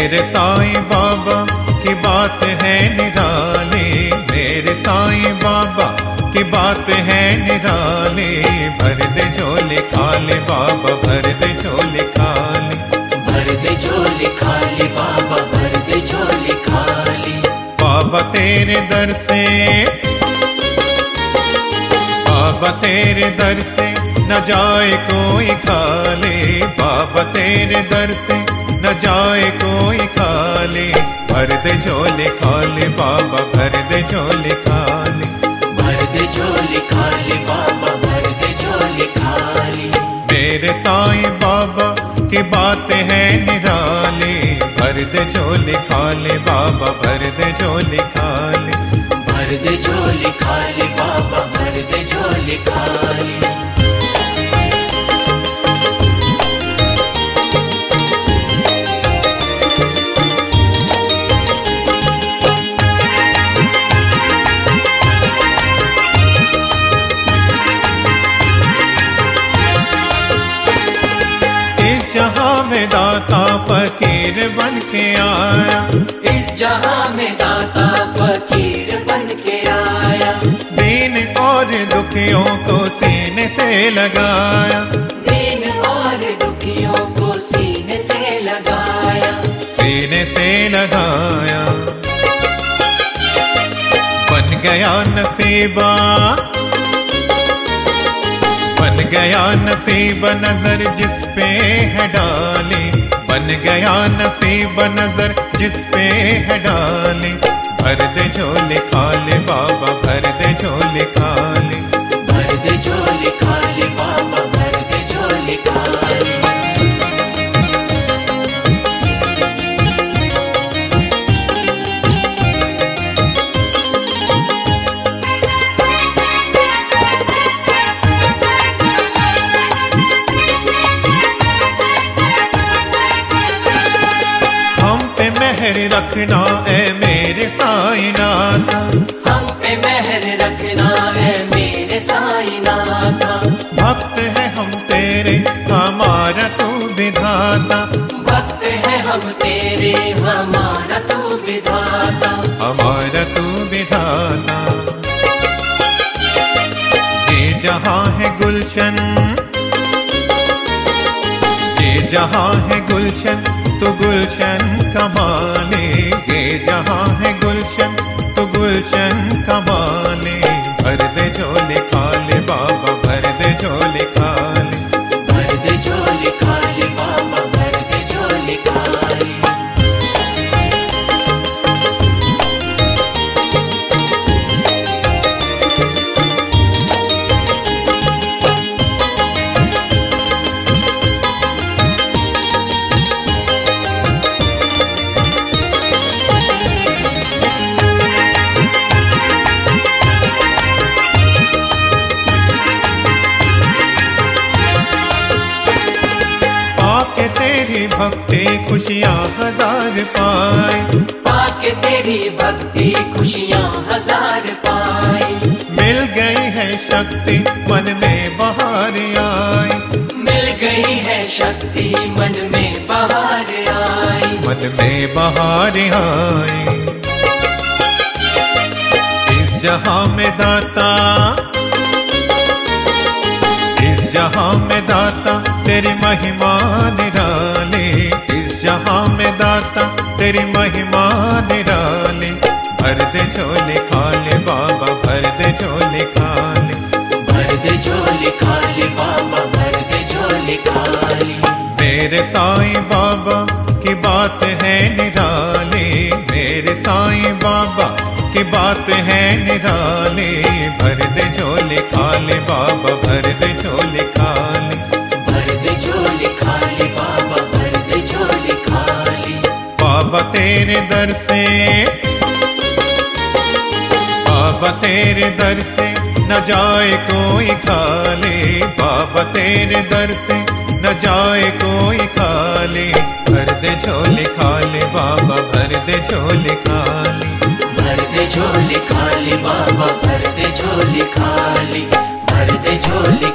मेरे साईं बाबा की बात है निराली। मेरे साईं बाबा की बात है निराली। भर दे झोले खाले बाबा भर दे झोले खाले। भर दे झोली खाली बाबा भर दे झोली खाली। बाबा तेरे दर से बाबा तेरे दर से न जाए कोई खाले। बाबा तेरे दर से न जाए कोई खाले। भर दे झोले खाले बाबा भर दे झोले खाले। भर दे झोली खाली बाबा भर दे झोली खाली। मेरे साईं बाबा की बात है निराले। भर दे झोले खाले बाबा भर दे झोले खाले। भर दे झोली खाली बाबा में दाता फकीर बन के आया। इस जहाँ में दाता फकीर बन के आया। दीन और दुखियों को सीने से लगाया। दीन और दुखियों को सीने से लगाया। सीने से लगाया। बन गया नसीबा बन गया नसीब नज़र जिस पे है डाली। बन गया नसीब नज़र जिस पे है डाली। भर दे झोले खाले बाबा, भर दे झोले खाले। भर दे झोले खाले बाबा। रखना है मेरे साईनाथ। हम पे मेहर रखना है मेरे साईं नाथा भक्त है हम तेरे हमारा तू विधाता। भक्त है हम तेरे हमारा तू विधाता। हमारा तू विधाता। ये जहाँ है गुलशन ये जहाँ है गुलशन तो गुलशन कमाने के जहाँ है गुलशन भक्ति खुशियाँ हज़ार पाए। पाके तेरी भक्ति खुशियाँ हज़ार पाए। मिल गई है शक्ति मन में बाहर आई मिल गई है शक्ति मन में बाहर आई मन में बाहर आए। इस जहाँ में दाता इस जहाँ में दाता तेरी महिमा में दाता तेरी महिमा निराले। भर दे झोले खाले बाबा भर दे झोले खाले। भर दे झोली खाली बाबा भर दे झोली खाली। मेरे साईं बाबा की बात है निराली। मेरे साईं बाबा की बात है निराली। भर दे झोले खाले बाबा भर दे झोले तेरे दर से। बाबा तेरे दर से न जाए कोई खाले। बाबा तेरे दर से न जाए कोई खाले। भर दे झोले खाले, बाबा भर दे झोले खाले। भर दे झोली खाली, बाबा भर दे झोली खाली। भर दे झोली